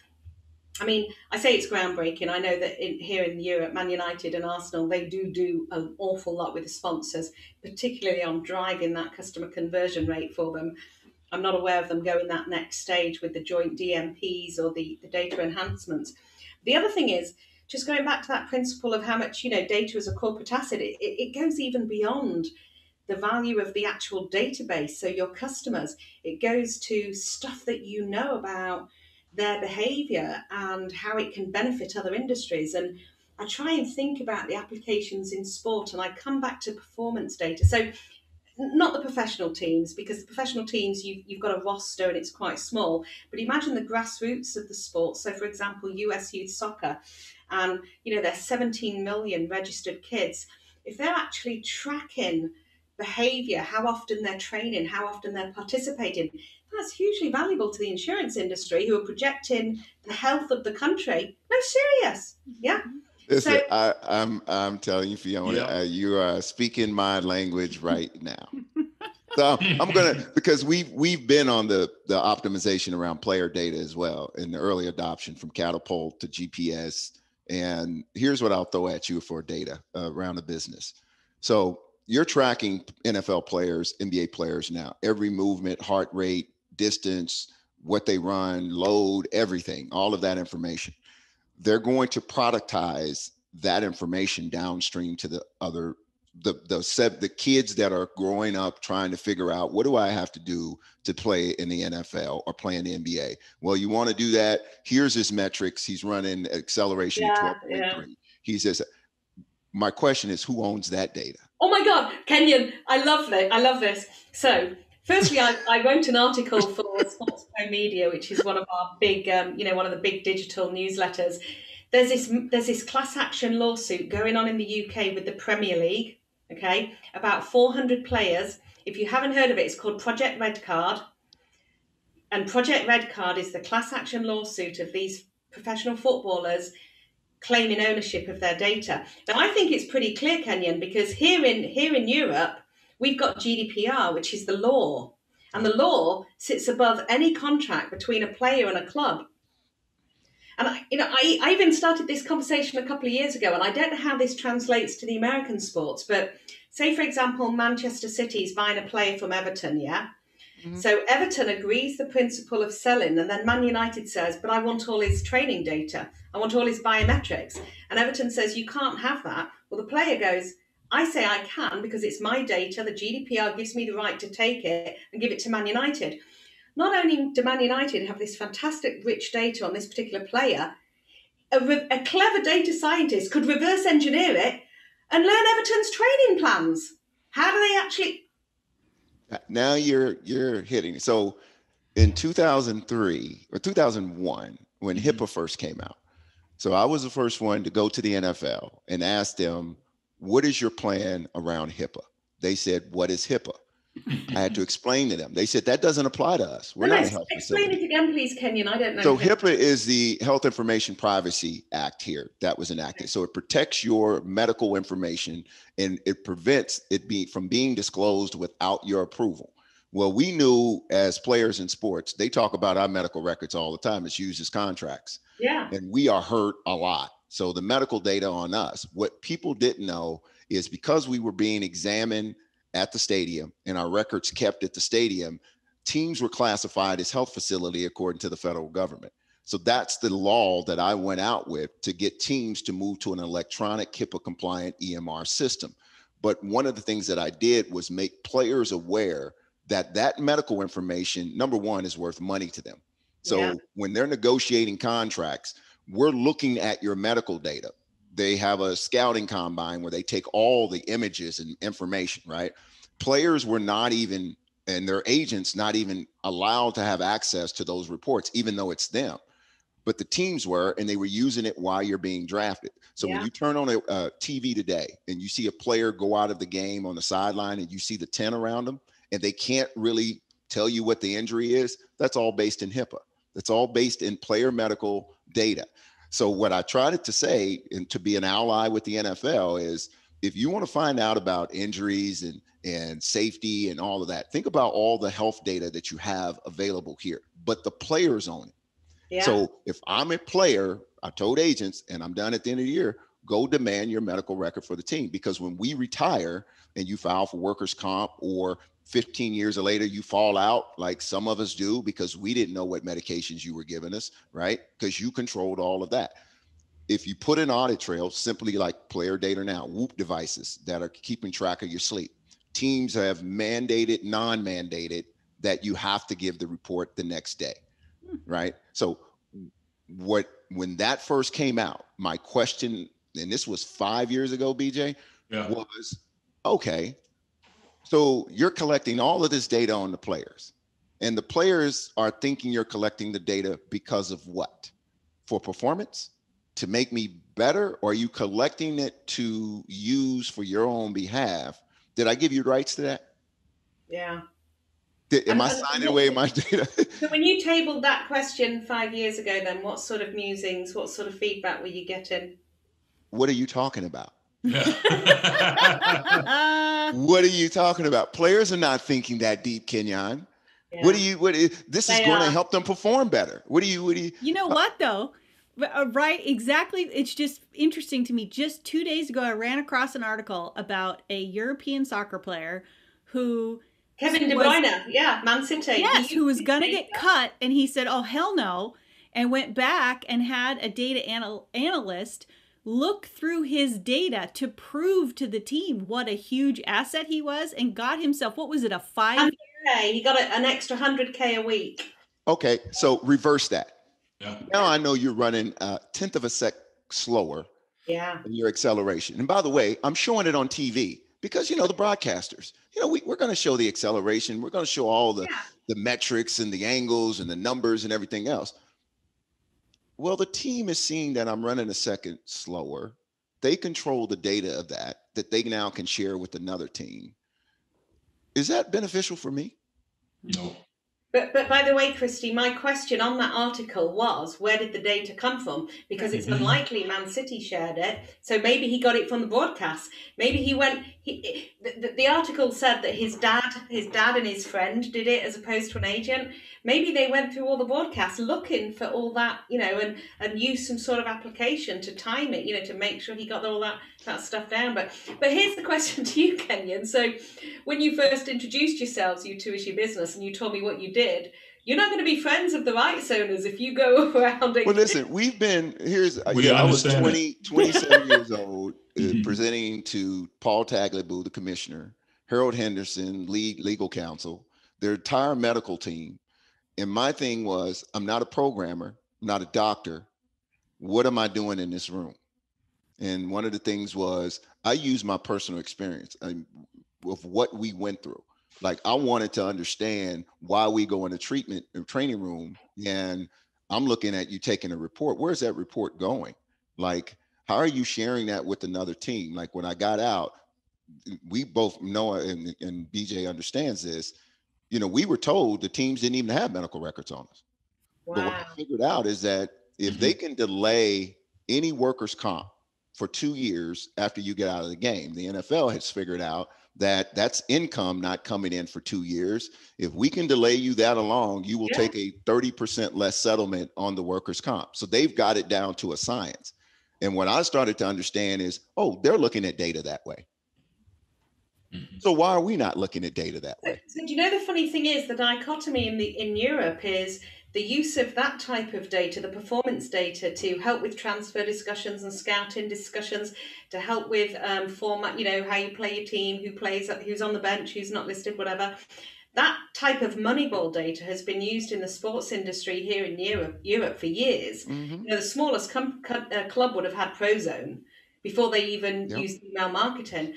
I mean, I say it's groundbreaking. I know that in, here in Europe, Man United and Arsenal, they do do an awful lot with the sponsors, particularly on driving that customer conversion rate for them. I'm not aware of them going that next stage with the joint DMPs or the, the data enhancements. The other thing is, just going back to that principle of how much you know data is a corporate asset, it, it goes even beyond the value of the actual database. So your customers, it goes to stuff that you know about their behavior and how it can benefit other industries. And I try and think about the applications in sport and I come back to performance data. So, not the professional teams, because the professional teams, you've, you've got a roster and it's quite small, but imagine the grassroots of the sport. So, for example, US Youth Soccer, and you know, there's 17 million registered kids. If they're actually tracking behavior, how often they're training, how often they're participating, that's hugely valuable to the insurance industry who are projecting the health of the country. No, serious. Yeah. Listen, so, I, am I'm, I'm telling you, Fiona, yeah. uh, you are speaking my language right now. so I'm gonna because we've we've been on the the optimization around player data as well in the early adoption from catapult to GPS. And here's what I'll throw at you for data uh, around the business. So you're tracking NFL players, NBA players now, every movement, heart rate, distance, what they run, load, everything, all of that information. They're going to productize that information downstream to the other the the set the kids that are growing up trying to figure out what do I have to do to play in the NFL or play in the NBA. Well, you want to do that. Here's his metrics. He's running acceleration yeah, 12.3. Yeah. He's just my question is who owns that data? Oh my God, Kenyon, I love that. I love this. So Firstly, I, I, wrote an article for Sports Media, which is one of our big, um, you know, one of the big digital newsletters. There's this there's this class action lawsuit going on in the UK with the Premier League. Okay, about 400 players. If you haven't heard of it, it's called Project Red Card. And Project Red Card is the class action lawsuit of these professional footballers claiming ownership of their data. Now, I think it's pretty clear, Kenyon, because here in here in Europe, we've got GDPR, which is the law. And the law sits above any contract between a player and a club. And I, you know, I, I even started this conversation a couple of years ago, and I don't know how this translates to the American sports, but say, for example, Manchester City's buying a player from Everton, yeah? Mm-hmm. So Everton agrees the principle of selling, and then Man United says, But I want all his training data, I want all his biometrics. And Everton says, You can't have that. Well, the player goes, I say I can because it's my data. The GDPR gives me the right to take it and give it to Man United. Not only do Man United have this fantastic rich data on this particular player, a, re- a clever data scientist could reverse engineer it and learn Everton's training plans. How do they actually? Now you're you're hitting. So in 2003 or 2001, when mm-hmm. HIPAA first came out, so I was the first one to go to the NFL and ask them what is your plan around HIPAA? They said, what is HIPAA? I had to explain to them. They said that doesn't apply to us. We're no, not a health Explain facility. it again, please, Kenyon. I don't know. So HIPAA is the Health Information Privacy Act here that was enacted. So it protects your medical information and it prevents it being from being disclosed without your approval. Well, we knew as players in sports, they talk about our medical records all the time. It's used as contracts. Yeah. And we are hurt a lot so the medical data on us, what people didn't know is because we were being examined at the stadium and our records kept at the stadium, teams were classified as health facility according to the federal government. So that's the law that I went out with to get teams to move to an electronic HIPAA compliant EMR system. But one of the things that I did was make players aware that that medical information, number one, is worth money to them. So yeah. when they're negotiating contracts, we're looking at your medical data. They have a scouting combine where they take all the images and information, right? Players were not even, and their agents not even allowed to have access to those reports, even though it's them. But the teams were, and they were using it while you're being drafted. So yeah. when you turn on a, a TV today and you see a player go out of the game on the sideline and you see the 10 around them, and they can't really tell you what the injury is, that's all based in HIPAA. That's all based in player medical data. So what I tried to say and to be an ally with the NFL is if you want to find out about injuries and and safety and all of that, think about all the health data that you have available here. But the players own it. Yeah. So if I'm a player, I told agents, and I'm done at the end of the year, go demand your medical record for the team because when we retire and you file for workers comp or 15 years later you fall out like some of us do because we didn't know what medications you were giving us right because you controlled all of that if you put an audit trail simply like player data now whoop devices that are keeping track of your sleep teams have mandated non-mandated that you have to give the report the next day hmm. right so what when that first came out my question and this was five years ago, BJ, Yeah. was okay. So you're collecting all of this data on the players, and the players are thinking you're collecting the data because of what? For performance? To make me better? Or are you collecting it to use for your own behalf? Did I give you rights to that? Yeah. Did, am And- I signing away my data? So when you tabled that question five years ago, then what sort of musings, what sort of feedback were you getting? what are you talking about? Yeah. What are you talking about? Players are not thinking that deep, Kenyon. What do you? What? is- This is They going to help them perform better. What do you? What do you? You know what though? Uh, Right, exactly. It's just interesting to me. Just two days ago, I ran across an article about a European soccer player who, Kevin De was- Bruyne, yeah, Man City. yes, who was gonna get cut, and he said, "Oh hell no," and went back and had a data anal- analyst look through his data to prove to the team what a huge asset he was, and got himself what was it a five? And- Okay, he got a, an extra hundred k a week. Okay, so reverse that. yeah. Now I know you're running a tenth of a sec slower Yeah, in your acceleration. And by the way, I'm showing it on TV because you know the broadcasters. You know, we, we're going to show the acceleration. We're going to show all the Yeah. the metrics and the angles and the numbers and everything else. Well, the team is seeing that I'm running a second slower. They control the data of that that they now can share with another team. Is that beneficial for me? No. But but by the way, Christy, my question on that article was, where did the data come from? Because it's Mhm. unlikely Man City shared it, so maybe he got it from the broadcast. Maybe he went. He the, the, the article said that his dad, his dad and his friend did it as opposed to an agent. Maybe they went through all the broadcasts looking for all that, you know, and and used some sort of application to time it, you know, to make sure he got all that that stuff down. But but here's the question to you, Kenyon. So when you first introduced yourselves, you two as your business, and you told me what you did, you're not going to be friends of the rights owners if you go around. And Well, listen, we've been here's uh, We you know, I was 20, 27 years old, uh, Mhm. presenting to Paul Tagliabue, the commissioner, Harold Henderson, lead legal counsel, their entire medical team. And my thing was, I'm not a programmer, I'm not a doctor. What am I doing in this room? And one of the things was I use my personal experience um, of what we went through. Like I wanted to understand why we go in a treatment uh, training room and I'm looking at you taking a report. Where's that report going? Like, how are you sharing that with another team? Like when I got out, we both know and, and BJ understands this. You know, we were told the teams didn't even have medical records on us. Wow. But what I figured out is that if they can delay any workers' comp for two years after you get out of the game, the NFL has figured out that that's income not coming in for two years. If we can delay you that along, you will Yeah. take a 30% less settlement on the workers' comp. So they've got it down to a science. And what I started to understand is, oh, they're looking at data that way. Mhm. So why are we not looking at data that way? so do you know the funny thing is the dichotomy in the in Europe is the use of that type of data, the performance data, to help with transfer discussions and scouting discussions, to help with um, format, you know, how you play your team, who plays, who's on the bench, who's not listed, whatever. That type of Moneyball data has been used in the sports industry here in Europe, Europe for years. Mhm. You know, the smallest com- co- uh, club would have had Prozone before they even Yep. used email marketing.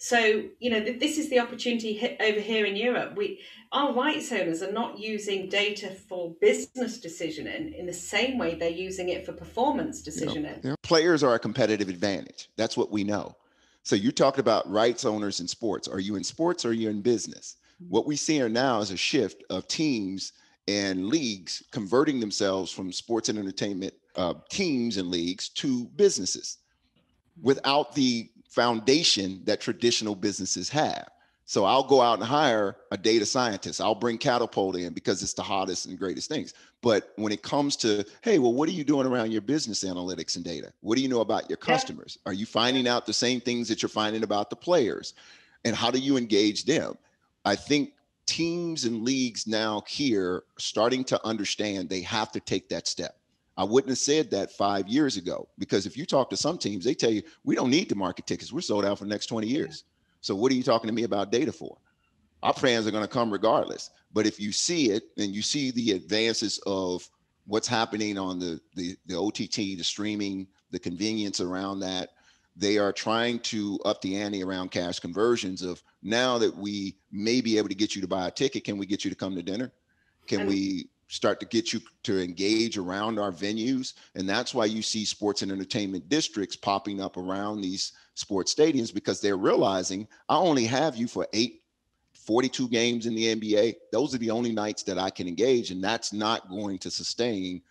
So, you know, this is the opportunity over here in Europe. We, our rights owners are not using data for business decisioning in the same way they're using it for performance decisioning. Yeah. Players are a competitive advantage. That's what we know. So you talked about rights owners in sports. Are you in sports or are you in business? What we see here now is a shift of teams and leagues converting themselves from sports and entertainment uh, teams and leagues to businesses without the foundation that traditional businesses have. So I'll go out and hire a data scientist. I'll bring Catapult in because it's the hottest and greatest things. But when it comes to, hey, well, what are you doing around your business analytics and data? What do you know about your customers? Are you finding out the same things that you're finding about the players? And how do you engage them? I think teams and leagues now here starting to understand they have to take that step. I wouldn't have said that five years ago because if you talk to some teams, they tell you we don't need to market tickets. We're sold out for the next 20 years. So what are you talking to me about data for? Our fans are going to come regardless. But if you see it and you see the advances of what's happening on the the, the OTT, the streaming, the convenience around that, they are trying to up the ante around cash conversions of now that we may be able to get you to buy a ticket, can we get you to come to dinner? Can we start to get you to engage around our venues? And that's why you see sports and entertainment districts popping up around these sports stadiums because they're realizing I only have you for eight 42 games in the NBA. Those are the only nights that I can engage, and that's not going to sustain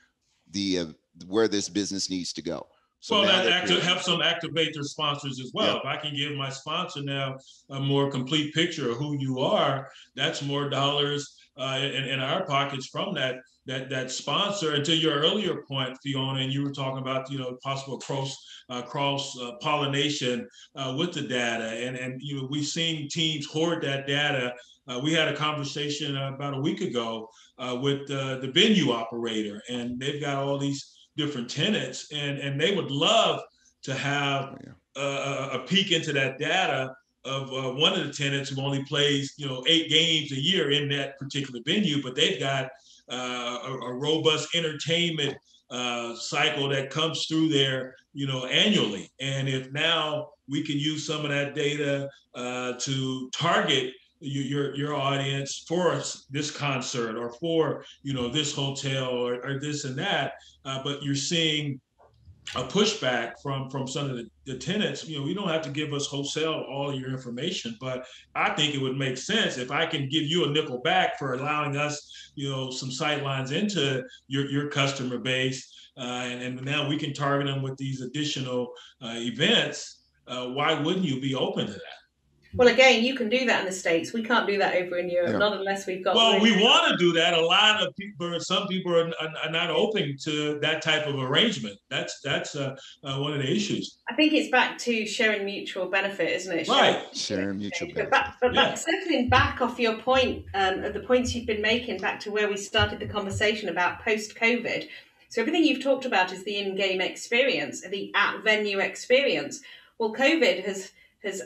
the uh, where this business needs to go. So well, that active, helps them activate their sponsors as well. If I can give my sponsor now a more complete picture of who you are, that's more dollars uh, in, in our pockets from that that that sponsor. And to your earlier point, Fiona, and you were talking about you know possible cross uh, cross uh, pollination uh, with the data, and and you know we've seen teams hoard that data. Uh, we had a conversation about a week ago uh, with the venue operator, and they've got all these different tenants, and and they would love to have a, a peek into that data of uh, one of the tenants who only plays you know eight games a year in that particular venue, but they've got uh, a, a, robust entertainment uh, cycle that comes through there you know annually. And if now we can use some of that data uh, to target your your audience for this concert or for you know this hotel or, or this and that uh, but you're seeing a pushback from from some of the, the, tenants you know you don't have to give us wholesale all your information but i think it would make sense if i can give you a nickel back for allowing us you know some sight lines into your your customer base uh, and, and now we can target them with these additional uh, events uh, why wouldn't you be open to that well, again, you can do that in the states. We can't do that over in Europe, yeah. not unless we've got. Well, we want to do that. A lot of people, some people are, are, not open to that type of arrangement. That's that's uh, uh, one of the issues. I think it's back to sharing mutual benefit, isn't it? Right, sharing, mutual benefit. But, back, but yeah. back, circling back off your point, um, of the points you've been making, back to where we started the conversation about post-COVID. So everything you've talked about is the in-game experience, the at-venue experience. Well, COVID has has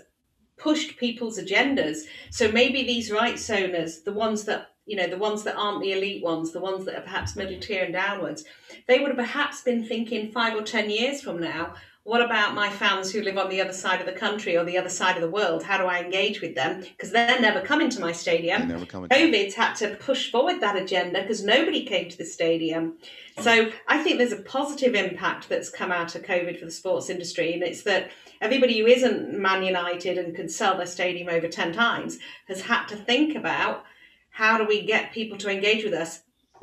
pushed people's agendas. So maybe these rights owners, the ones that you know, the ones that aren't the elite ones, the ones that are perhaps middle tier and downwards, they would have perhaps been thinking five or ten years from now, what about my fans who live on the other side of the country or the other side of the world? How do I engage with them? Because they're never coming to my stadium. Never coming. COVID's had to push forward that agenda because nobody came to the stadium. So I think there's a positive impact that's come out of COVID for the sports industry, and it's that everybody who isn't Man United and can sell their stadium over 10 times has had to think about how do we get people to engage with us,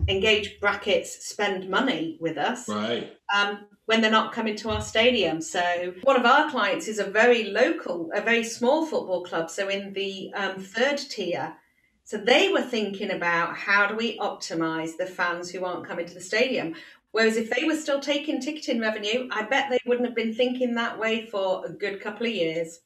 engage brackets, spend money with us. Right. Um, when they're not coming to our stadium. So one of our clients is a very local, a very small football club. So in the um, third tier. So they were thinking about how do we optimize the fans who aren't coming to the stadium. Whereas if they were still taking ticketing revenue, I bet they wouldn't have been thinking that way for a good couple of years.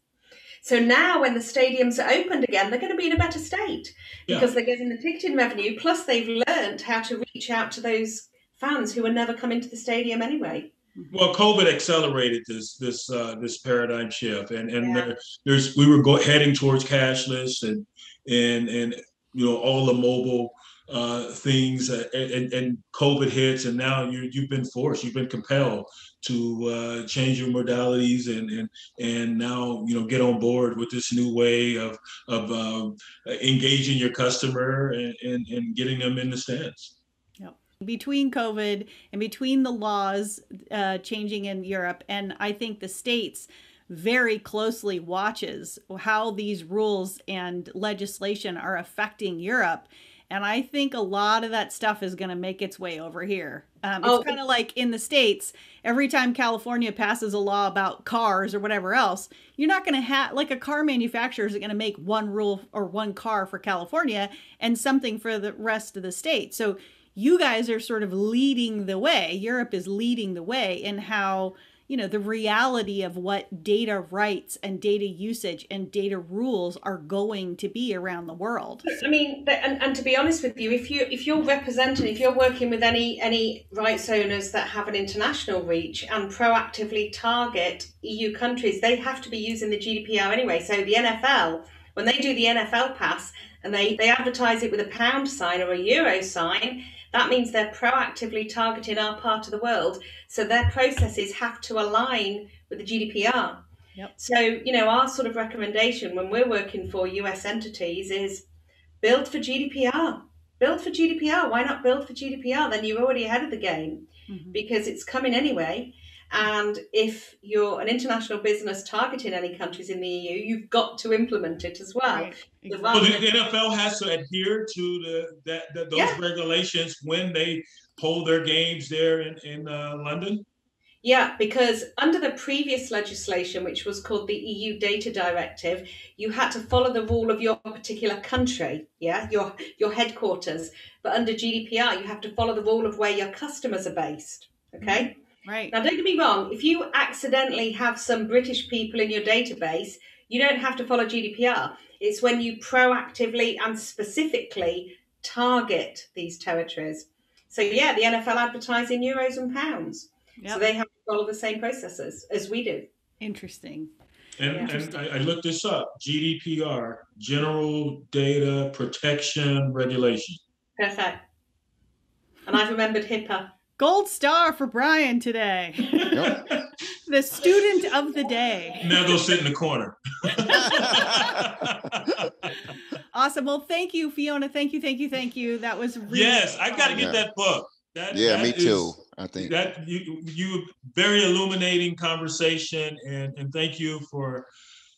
So now, when the stadiums are opened again, they're going to be in a better state because yeah. they're getting the ticketing revenue. Plus, they've learned how to reach out to those fans who are never coming to the stadium anyway. Well, COVID accelerated this this uh, this paradigm shift, and and yeah. there, there's we were go, heading towards cashless and and and you know all the mobile uh, things uh, and, and COVID hits and now you you've been forced, you've been compelled to uh, change your modalities and and and now you know get on board with this new way of of um, engaging your customer and, and, and getting them in the stands. Between COVID and between the laws uh, changing in Europe, and I think the states very closely watches how these rules and legislation are affecting Europe and I think a lot of that stuff is going to make its way over here. Um, it's oh. kind of like in the States, every time California passes a law about cars or whatever else, you're not going to have, like a car manufacturer is going to make one rule or one car for California and something for the rest of the state. So you guys are sort of leading the way. Europe is leading the way in how you know the reality of what data rights and data usage and data rules are going to be around the world. I mean and, and to be honest with you if you if you're representing if you're working with any any rights owners that have an international reach and proactively target eu countries they have to be using the gdpr anyway. So the nfl when they do the nfl pass and they they advertise it with a pound sign or a euro sign that means they're proactively targeting our part of the world. So their processes have to align with the GDPR. Yep. So, you know, our sort of recommendation when we're working for US entities is build for GDPR. Build for GDPR. Why not build for GDPR? Then you're already ahead of the game mm-hmm. because it's coming anyway. And if you're an international business targeting any countries in the EU, you've got to implement it as well. Right. Exactly. Well, the NFL has to adhere to the that, that those yeah. regulations when they hold their games there in in uh, London. Yeah, because under the previous legislation, which was called the EU Data Directive, you had to follow the rule of your particular country, yeah, your your headquarters. But under GDPR, you have to follow the rule of where your customers are based. Okay. Right. Now, don't get me wrong. If you accidentally have some British people in your database, you don't have to follow GDPR. It's when you proactively and specifically target these territories. So yeah, the NFL advertising euros and pounds. Yep. So they have to follow the same processes as we do. Interesting. And, yeah. and I, I, looked this up GDPR, General Data Protection Regulation. Perfect. And I've remembered HIPAA. Gold star for Brian today. Yep. the student of the day. Now go sit in the corner. awesome. Well, thank you, Fiona. Thank you, thank you, thank you. That was really yes. I've got to get that book. That, yeah, that me is, too. I think that you you very illuminating conversation, and and thank you for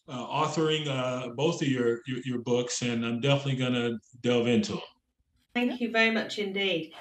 uh, authoring uh, both of your, your, your books, and I'm definitely going to delve into them. Thank you very much indeed.